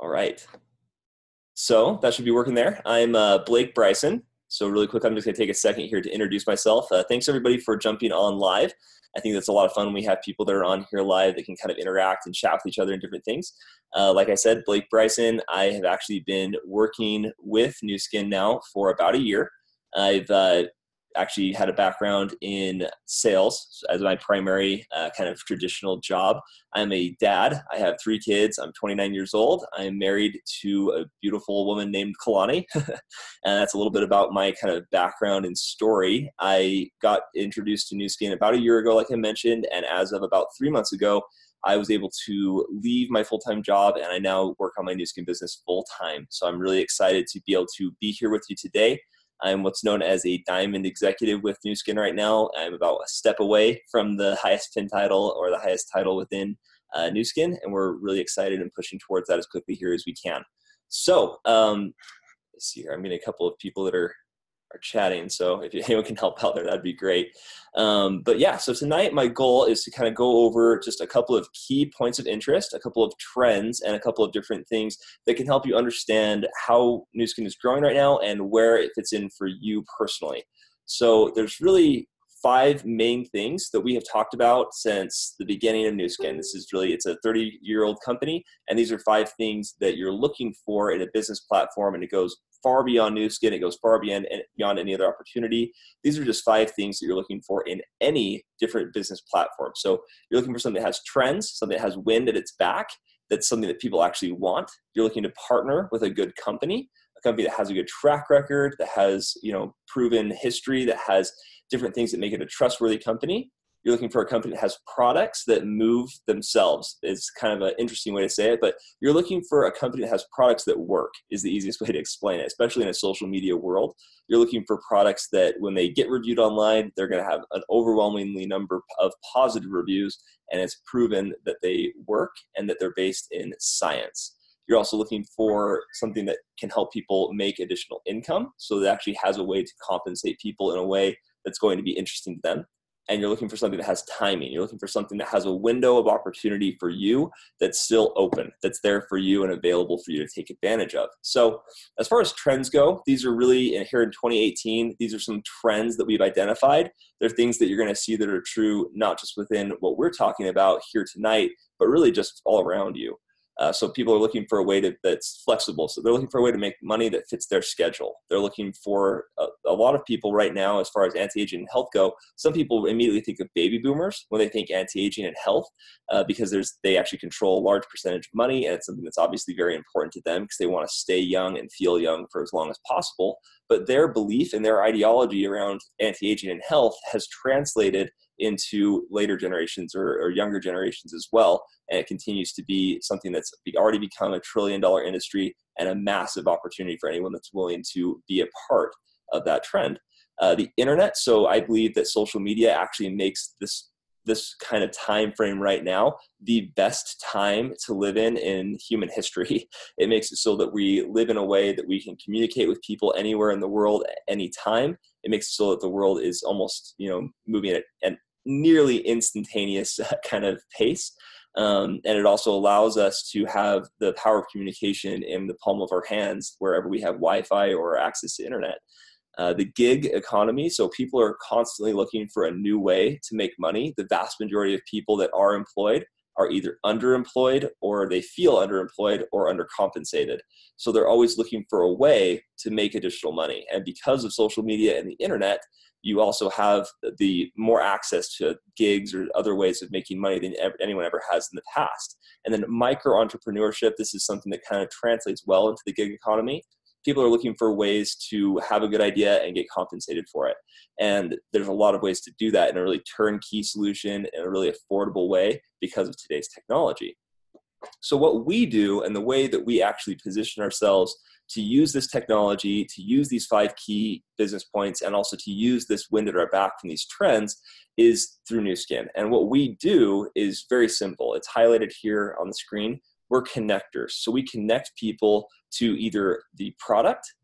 All right. So that should be working there. I'm uh, Blake Bryson. So really quick, I'm just going to take a second here to introduce myself. Uh, thanks everybody for jumping on live. I think that's a lot of fun we have people that are on here live that can kind of interact and chat with each other and different things. Uh, like I said, Blake Bryson, I have actually been working with Nu Skin now for about a year. I've uh, actually had a background in sales as my primary uh, kind of traditional job. I'm a dad. I have three kids. I'm 29 years old. I'm married to a beautiful woman named Kalani. and that's a little bit about my kind of background and story. I got introduced to Nu Skin about a year ago, like I mentioned, and as of about three months ago, I was able to leave my full time job and I now work on my Nu Skin business full time. So I'm really excited to be able to be here with you today I'm what's known as a diamond executive with Nu Skin right now. I'm about a step away from the highest pin title or the highest title within uh, Nu Skin, and we're really excited and pushing towards that as quickly here as we can. So, um, let's see here. I'm getting a couple of people that are are chatting. So if anyone can help out there, that'd be great. Um, but yeah, so tonight my goal is to kind of go over just a couple of key points of interest, a couple of trends, and a couple of different things that can help you understand how Nu Skin is growing right now and where it fits in for you personally. So there's really five main things that we have talked about since the beginning of Skin. This is really it's a 30 year old company, and these are five things that you're looking for in a business platform, and it goes far beyond Nu Skin. It goes far beyond eh, beyond any other opportunity. These are just five things that you're looking for in any different business platform. So you're looking for something that has trends, something that has wind at its back. That's something that people actually want. You're looking to partner with a good company, company that has a good track record, that has you know proven history, that has different things that make it a trustworthy company. You're looking for a company that has products that move themselves. It's kind of an interesting way to say it, but you're looking for a company that has products that work, is the easiest way to explain it, especially in a social media world. You're looking for products that when they get reviewed online, they're going to have an overwhelmingly number of positive reviews, and it's proven that they work and that they're based in science. You're also looking for something that can help people make additional income. So that actually has a way to compensate people in a way that's going to be interesting to them and you're looking for something that has timing. You're looking for something that has a window of opportunity for you that's still open, that's there for you and available for you to take advantage of. So, as far as trends go, these are really uh, here in 2018. These are some trends that we've identified. They're things that you're going to see that are true not just within what we're talking about here tonight, but really just all around you. Uh, so people are looking for a way to, that's flexible. So they're looking for a way to make money that fits their schedule. They're looking for a, a lot of people right now, as far as anti-aging and health go. Some people immediately think of baby boomers when they think anti-aging and health, uh, because there's they actually control a large percentage of money, and it's something that's obviously very important to them because they want to stay young and feel young for as long as possible. But their belief and their ideology around anti-aging and health has translated into later generations or, or, younger generations as well. And it continues to be something that's already become a trillion dollar industry and a massive opportunity for anyone that's willing to be a part of that trend. Uh, the internet, so I believe that social media actually makes this this kind of time frame right now the best time to live in in human history it makes it so that we live in a way that we can communicate with people anywhere in the world at any time it makes it so that the world is almost you know moving at nearly instantaneous kind of pace. Um, and it also allows us to have the power of communication in the palm of our hands wherever we have Wi-Fi or access to internet. Uh, the gig economy, so people are constantly looking for a new way to make money. The vast majority of people that are employed are either underemployed or they feel underemployed or undercompensated. So they're always looking for a way to make additional money. And because of social media and the internet, you also have the more access to gigs or other ways of making money than anyone ever has in the past. And then micro entrepreneurship, this is something that kind of translates well into the gig economy. People are looking for ways to have a good idea and get compensated for it. And there's a lot of ways to do that in a really turnkey solution in a really affordable way because of today's technology. So, what we do and the way that we actually position ourselves to use this technology, to use these five key business points, and also to use this wind at our back from these trends is through Nu Skin. And what we do is very simple. It's highlighted here on the screen. We're connectors. So we connect people to either the product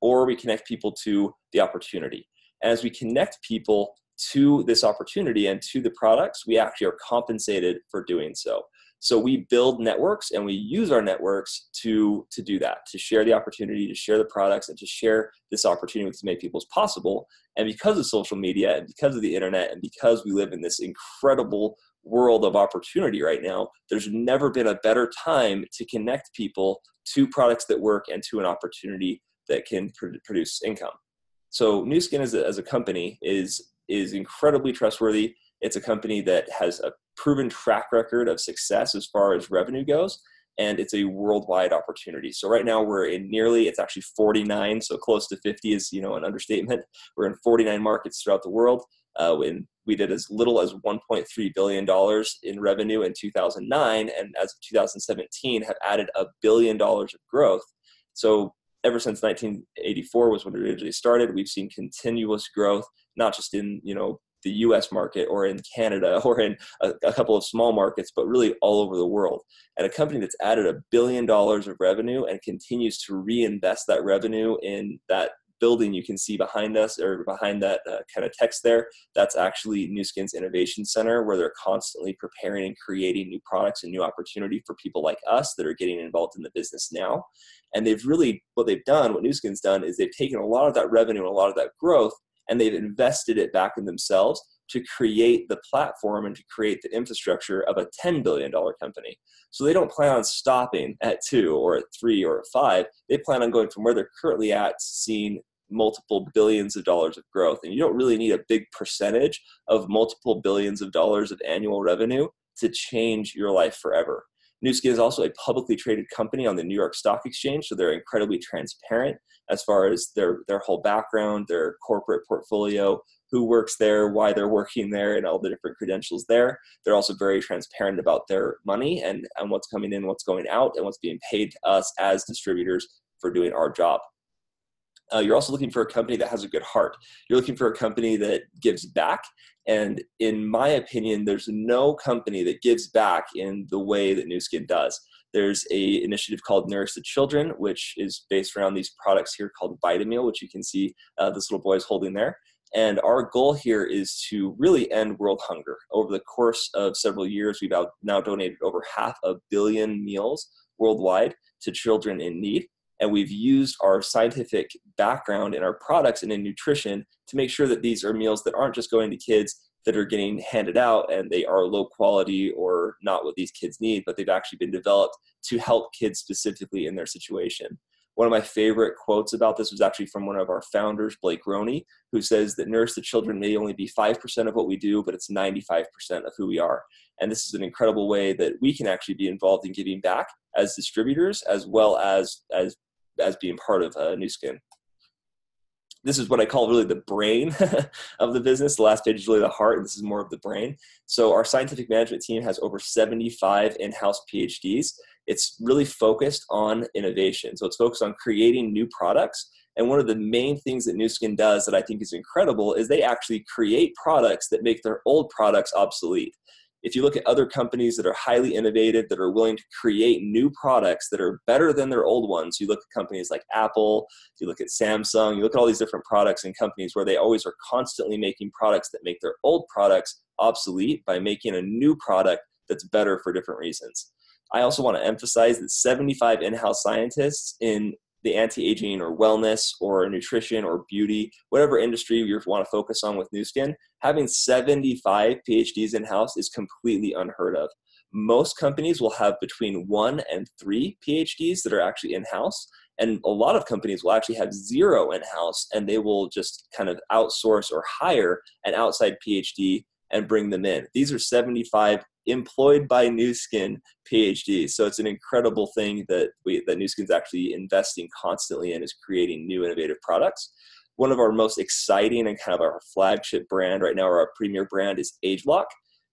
or we connect people to the opportunity. And as we connect people to this opportunity and to the products, we actually are compensated for doing so. So we build networks and we use our networks to to do that, to share the opportunity, to share the products, and to share this opportunity with as many people as possible. And because of social media and because of the internet and because we live in this incredible world of opportunity right now, there's never been a better time to connect people to products that work and to an opportunity that can pr- produce income. So Nu Skin as a, as a company is is incredibly trustworthy. It's a company that has a proven track record of success as far as revenue goes, and it's a worldwide opportunity. So right now we're in nearly it's actually 49, so close to 50 is you know an understatement. We're in 49 markets throughout the world. Uh, when we did as little as 1.3 billion dollars in revenue in 2009, and as of 2017 have added a billion dollars of growth. So ever since 1984 was when we originally started, we've seen continuous growth, not just in you know the U.S. market or in Canada or in a, a, couple of small markets, but really all over the world. And a company that's added a billion dollars of revenue and continues to reinvest that revenue in that building you can see behind us or behind that uh, kind of text there that's actually Nu Skin's innovation center where they're constantly preparing and creating new products and new opportunity for people like us that are getting involved in the business now and they've really what they've done what Nu Skin's done is they've taken a lot of that revenue and a lot of that growth and they've invested it back in themselves to create the platform and to create the infrastructure of a $10 billion company. So they don't plan on stopping at two or at three or at five. They plan on going from where they're currently at to seeing multiple billions of dollars of growth. And you don't really need a big percentage of multiple billions of dollars of annual revenue to change your life forever. Nu Skin is also a publicly traded company on the New York Stock Exchange, so they're incredibly transparent as far as their their whole background, their corporate portfolio, who works there, why they're working there, and all the different credentials there. They're also very transparent about their money and, and what's coming in, what's going out, and what's being paid to us as distributors for doing our job. Uh, you're also looking for a company that has a good heart. You're looking for a company that gives back. And in my opinion, there's no company that gives back in the way that Nu Skin does. There's a initiative called Nourish the Children, which is based around these products here called Vitameal, which you can see uh, this little boy is holding there. And our goal here is to really end world hunger. Over the course of several years, we've now donated over half a billion meals worldwide to children in need and we've used our scientific background in our products and in nutrition to make sure that these are meals that aren't just going to kids that are getting handed out and they are low quality or not what these kids need, but they've actually been developed to help kids specifically in their situation. One of my favorite quotes about this was actually from one of our founders, Blake Roney, who says that Nourish the Children may only be 5% of what we do, but it's 95% of who we are. And this is an incredible way that we can actually be involved in giving back as distributors as well as as as being part of uh, Nu Skin. This is what I call really the brain of the business. The last page is really the heart, and this is more of the brain. So our scientific management team has over 75 in-house PhDs. It's really focused on innovation. So it's focused on creating new products. And one of the main things that Nu Skin does that I think is incredible is they actually create products that make their old products obsolete if you look at other companies that are highly innovative, that are willing to create new products that are better than their old ones, you look at companies like Apple, you look at Samsung, you look at all these different products and companies where they always are constantly making products that make their old products obsolete by making a new product that's better for different reasons. I also want to emphasize that 75 in house scientists in the anti-aging or wellness or nutrition or beauty, whatever industry you want to focus on with Nu Skin, having 75 PhDs in-house is completely unheard of. Most companies will have between one and three PhDs that are actually in-house. And a lot of companies will actually have zero in-house and they will just kind of outsource or hire an outside PhD and bring them in. These are 75 employed by Nu Skin PhDs. So it's an incredible thing that we that Nu Skin's actually investing constantly in is creating new innovative products. One of our most exciting and kind of our flagship brand right now, or our premier brand, is ageLOC.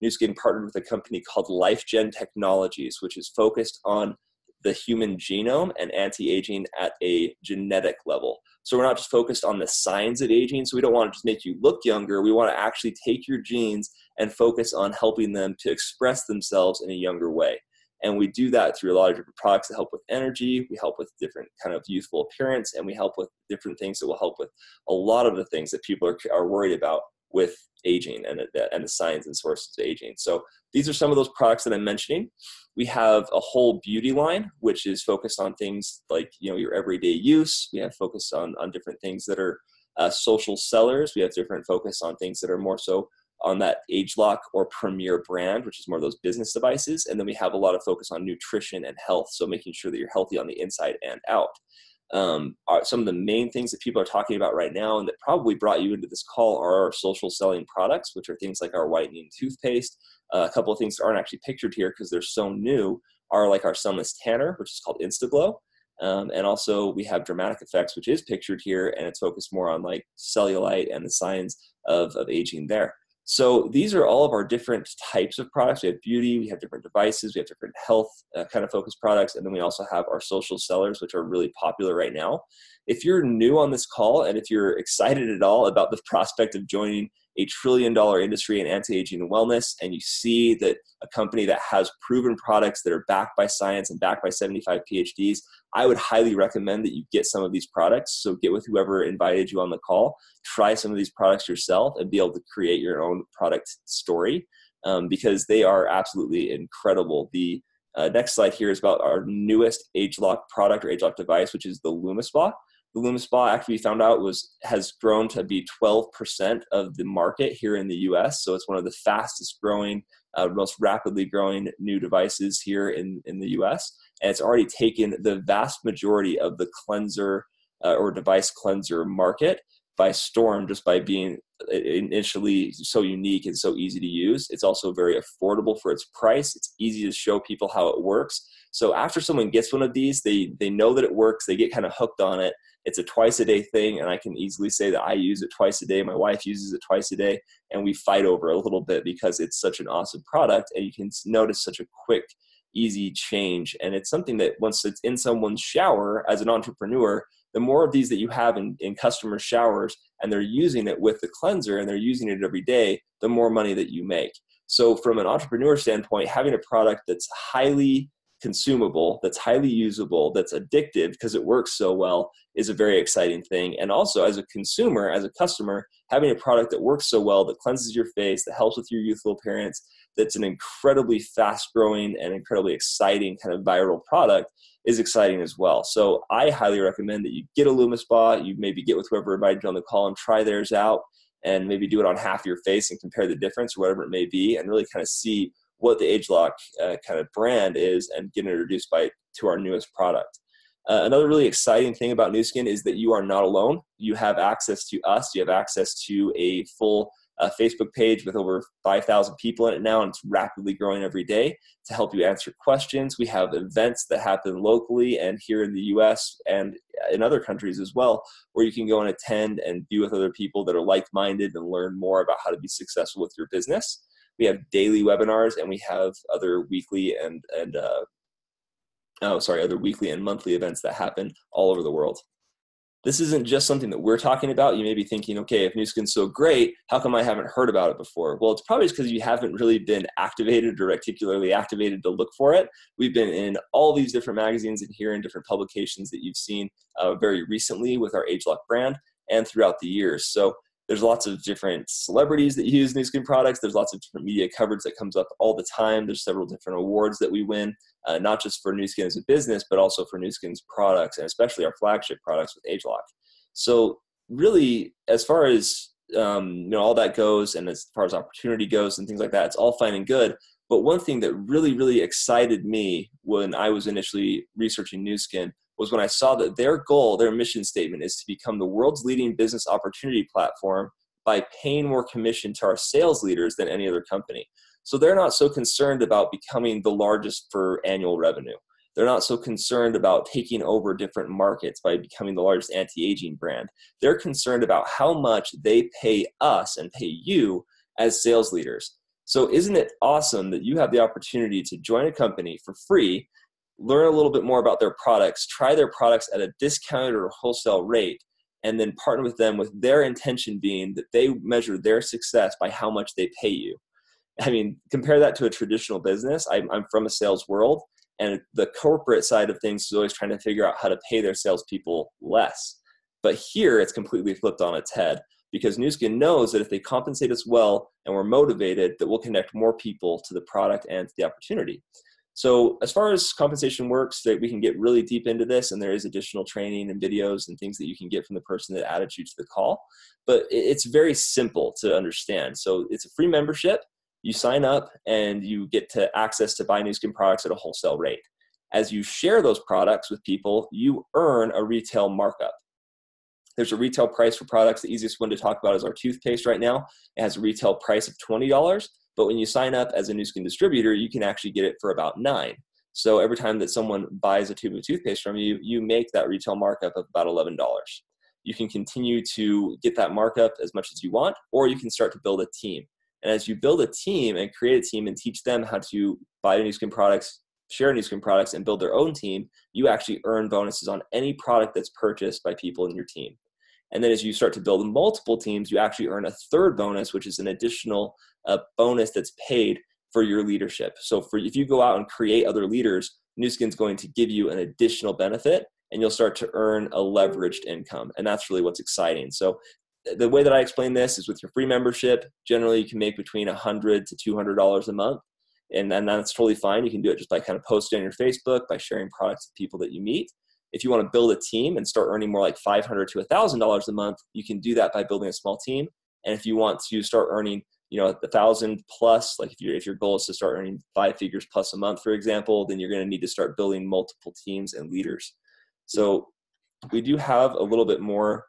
Nu Skin partnered with a company called LifeGen Technologies, which is focused on the human genome and anti-aging at a genetic level. So we're not just focused on the signs of aging. So we don't want to just make you look younger. We want to actually take your genes and focus on helping them to express themselves in a younger way. And we do that through a lot of different products that help with energy. We help with different kind of youthful appearance, and we help with different things that will help with a lot of the things that people are, are worried about with aging and, and the signs and sources of aging. So these are some of those products that I'm mentioning. We have a whole beauty line, which is focused on things like you know your everyday use. We have focus on on different things that are uh, social sellers. We have different focus on things that are more so on that ageLOC or Premier brand, which is more of those business devices. And then we have a lot of focus on nutrition and health, so making sure that you're healthy on the inside and out. Um, are some of the main things that people are talking about right now and that probably brought you into this call are our social selling products, which are things like our whitening toothpaste. Uh, a couple of things that aren't actually pictured here because they're so new are like our sunless tanner, which is called Instaglow. Um, and also we have Dermatic Effects, which is pictured here, and it's focused more on like cellulite and the signs of, of aging there. So these are all of our different types of products. We have beauty, we have different devices, we have different health uh, kind of focused products, and then we also have our social sellers, which are really popular right now. If you're new on this call and if you're excited at all about the prospect of joining a trillion dollar industry in anti-aging and wellness and you see that a company that has proven products that are backed by science and backed by 75 phds i would highly recommend that you get some of these products. So get with whoever invited you on the call. Try some of these products yourself and be able to create your own product story um, because they are absolutely incredible. The uh, next slide here is about our newest ageLOC product or ageLOC device which is the LumiSpa the LumiSpa actually we found out was has grown to be 12% of the market here in the US. So it's one of the fastest growing, uh, most rapidly growing new devices here in, in the US. And it's already taken the vast majority of the cleanser uh, or device cleanser market by storm just by being uh, initially so unique and so easy to use. It's also very affordable for its price. It's easy to show people how it works. So after someone gets one of these, they they know that it works. They get kind of hooked on it, it's a twice a day thing, and I can easily say that I use it twice a day. My wife uses it twice a day, and we fight over a little bit because it's such an awesome product, and you can notice such a quick, easy change. And it's something that once it's in someone's shower as an entrepreneur, the more of these that you have in, in customer showers and they're using it with the cleanser and they're using it every day, the more money that you make. So, from an entrepreneur standpoint, having a product that's highly consumable, that's highly usable, that's addictive because it works so well is a very exciting thing. And also, as a consumer, as a customer, having a product that works so well, that cleanses your face, that helps with your youthful appearance, that's an incredibly fast growing and incredibly exciting kind of viral product is exciting as well. So I highly recommend that you get a LumiSpa, you maybe get with whoever invited you on the call and try theirs out and maybe do it on half your face and compare the difference or whatever it may be and really kind of see what the ageLOC uh, kind of brand is and get introduced by to our newest product. Uh, another really exciting thing about Nu Skin is that you are not alone. You have access to us. You have access to a full uh, Facebook page with over 5,000 people in it now, and it's rapidly growing every day to help you answer questions. We have events that happen locally and here in the US and in other countries as well, where you can go and attend and be with other people that are like minded and learn more about how to be successful with your business we have daily webinars and we have other weekly and and uh, oh sorry other weekly and monthly events that happen all over the world. This isn't just something that we're talking about. You may be thinking okay if Nu Skin's so great how come i haven't heard about it before? Well it's probably because you haven't really been activated or reticularly activated to look for it. We've been in all these different magazines and here in different publications that you've seen uh, very recently with our ageLOC brand and throughout the years. So there's lots of different celebrities that use Nu Skin products. There's lots of different media coverage that comes up all the time. There's several different awards that we win, uh, not just for Nu Skin as a business, but also for Nu Skin's products and especially our flagship products with ageLOC. So really, as far as um, you know, all that goes, and as far as opportunity goes and things like that, it's all fine and good. But one thing that really, really excited me when I was initially researching Nu Skin was when I saw that their goal, their mission statement is to become the world's leading business opportunity platform by paying more commission to our sales leaders than any other company. So they're not so concerned about becoming the largest for annual revenue. They're not so concerned about taking over different markets by becoming the largest anti aging brand. They're concerned about how much they pay us and pay you as sales leaders. So, isn't it awesome that you have the opportunity to join a company for free learn a little bit more about their products, try their products at a discounted or wholesale rate, and then partner with them with their intention being that they measure their success by how much they pay you. I mean, compare that to a traditional business. I'm, I'm from a sales world, and the corporate side of things is always trying to figure out how to pay their salespeople less. But here, it's completely flipped on its head because Nu Skin knows that if they compensate us well and we're motivated, that we'll connect more people to the product and to the opportunity. So as far as compensation works, that we can get really deep into this, and there is additional training and videos and things that you can get from the person that added you to the call. But it's very simple to understand. So it's a free membership. You sign up and you get to access to buy Nu Skin products at a wholesale rate. As you share those products with people, you earn a retail markup. There's a retail price for products. The easiest one to talk about is our toothpaste right now. It has a retail price of $20 but when you sign up as a Nu Skin distributor, you can actually get it for about nine. So every time that someone buys a tube of toothpaste from you, you make that retail markup of about $11. You can continue to get that markup as much as you want, or you can start to build a team. And as you build a team and create a team and teach them how to buy Nu Skin products, share Nu Skin products, and build their own team, you actually earn bonuses on any product that's purchased by people in your team. And then as you start to build multiple teams, you actually earn a third bonus, which is an additional uh, bonus that's paid for your leadership. So for if you go out and create other leaders, Nu Skin's going to give you an additional benefit and you'll start to earn a leveraged income. And that's really what's exciting. So the way that I explain this is with your free membership, generally you can make between 100 to $200 a month. And then that's totally fine. You can do it just by kind of posting on your Facebook, by sharing products to people that you meet. If you want to build a team and start earning more like 500 to $1,000 a month, you can do that by building a small team. And if you want to start earning, you know, a thousand plus, like if, you if your goal is to start earning five figures plus a month, for example, then you're going to need to start building multiple teams and leaders. So we do have a little bit more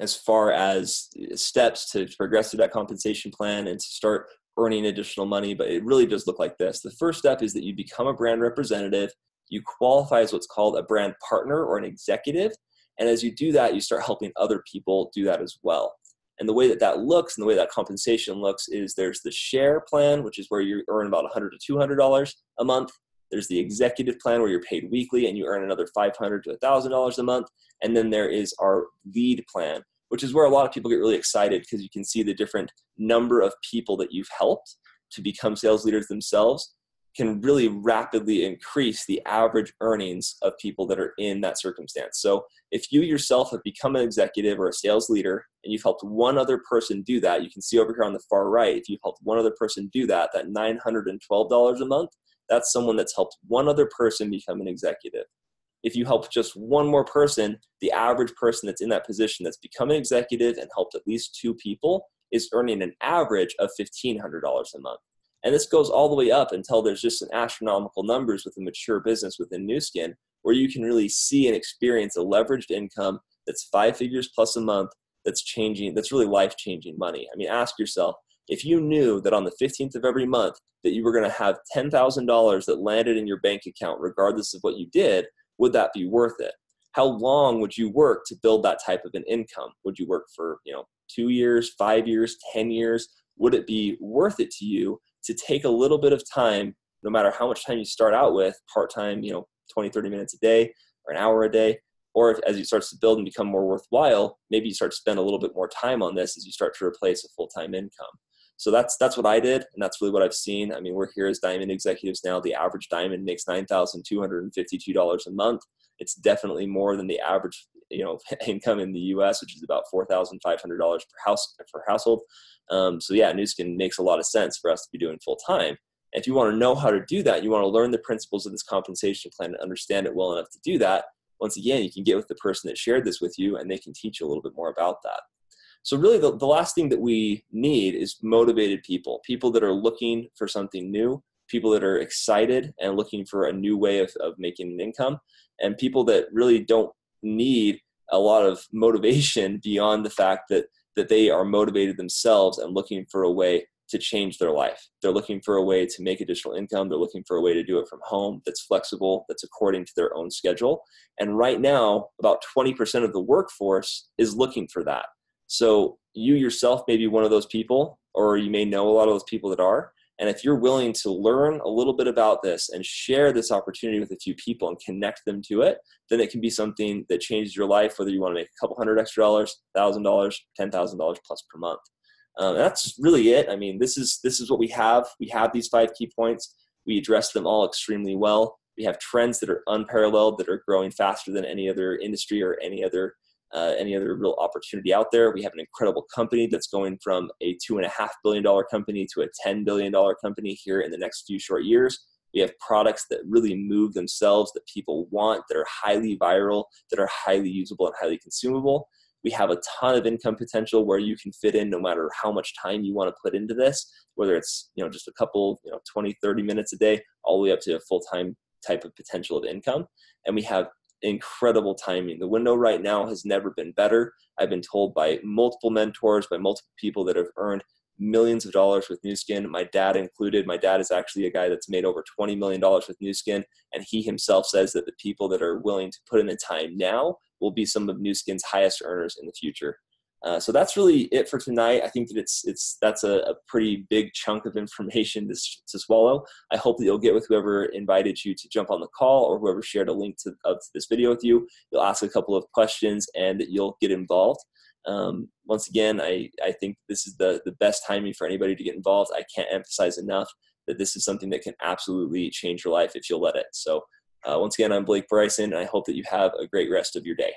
as far as steps to progress through that compensation plan and to start earning additional money, but it really does look like this. The first step is that you become a brand representative you qualify as what's called a brand partner or an executive. And as you do that, you start helping other people do that as well. And the way that that looks and the way that compensation looks is there's the share plan, which is where you earn about 100 to $200 a month. There's the executive plan where you're paid weekly and you earn another 500 to $1,000 a month. And then there is our lead plan, which is where a lot of people get really excited because you can see the different number of people that you've helped to become sales leaders themselves can really rapidly increase the average earnings of people that are in that circumstance. So, if you yourself have become an executive or a sales leader and you've helped one other person do that, you can see over here on the far right, if you've helped one other person do that, that $912 a month, that's someone that's helped one other person become an executive. If you help just one more person, the average person that's in that position that's become an executive and helped at least two people is earning an average of $1,500 a month. And this goes all the way up until there's just an astronomical numbers with a mature business within Nu Skin, where you can really see and experience a leveraged income that's five figures plus a month that's changing, that's really life changing money. I mean, ask yourself if you knew that on the 15th of every month that you were going to have $10,000 that landed in your bank account, regardless of what you did, would that be worth it? How long would you work to build that type of an income? Would you work for, you know, two years, five years, 10 years? Would it be worth it to you to take a little bit of time, no matter how much time you start out with, part time, you know, 20, 30 minutes a day or an hour a day, or if, as it starts to build and become more worthwhile, maybe you start to spend a little bit more time on this as you start to replace a full time income. So that's that's what I did, and that's really what I've seen. I mean, we're here as diamond executives now. The average diamond makes nine thousand two hundred and fifty-two dollars a month. It's definitely more than the average, you know, income in the U.S., which is about four thousand five hundred dollars per house per household. Um, so yeah, Nu Skin makes a lot of sense for us to be doing full time. If you want to know how to do that, you want to learn the principles of this compensation plan and understand it well enough to do that. Once again, you can get with the person that shared this with you, and they can teach you a little bit more about that. So really, the, the last thing that we need is motivated people, people that are looking for something new, people that are excited and looking for a new way of, of making an income, and people that really don't need a lot of motivation beyond the fact that that they are motivated themselves and looking for a way to change their life. They're looking for a way to make additional income. They're looking for a way to do it from home that's flexible, that's according to their own schedule. And right now, about 20% of the workforce is looking for that. So you yourself may be one of those people, or you may know a lot of those people that are. And if you're willing to learn a little bit about this and share this opportunity with a few people and connect them to it, then it can be something that changes your life, whether you want to make a couple hundred extra dollars, thousand dollars, ten thousand dollars plus per month. Um, that's really it. I mean, this is this is what we have. We have these five key points. We address them all extremely well. We have trends that are unparalleled, that are growing faster than any other industry or any other uh, any other real opportunity out there. We have an incredible company that's going from a two and a half billion dollar company to a ten billion dollar company here in the next few short years. We have products that really move themselves that people want, that are highly viral, that are highly usable and highly consumable. We have a ton of income potential where you can fit in no matter how much time you want to put into this, whether it's, you know, just a couple, you know, 20, 30 minutes a day, all the way up to a full-time type of potential of income. And we have incredible timing. The window right now has never been better. I've been told by multiple mentors, by multiple people that have earned millions of dollars with Nu Skin, my dad included. My dad is actually a guy that's made over $20 million with Nu Skin, and he himself says that the people that are willing to put in the time now will be some of Nu Skin's highest earners in the future. Uh, so that's really it for tonight. I think that it's it's that's a, a pretty big chunk of information to, to swallow. I hope that you'll get with whoever invited you to jump on the call or whoever shared a link to, to this video with you. You'll ask a couple of questions and that you'll get involved. Um, once again, I, I think this is the, the best timing for anybody to get involved. I can't emphasize enough that this is something that can absolutely change your life if you'll let it. So, uh, once again, I'm Blake Bryson, and I hope that you have a great rest of your day.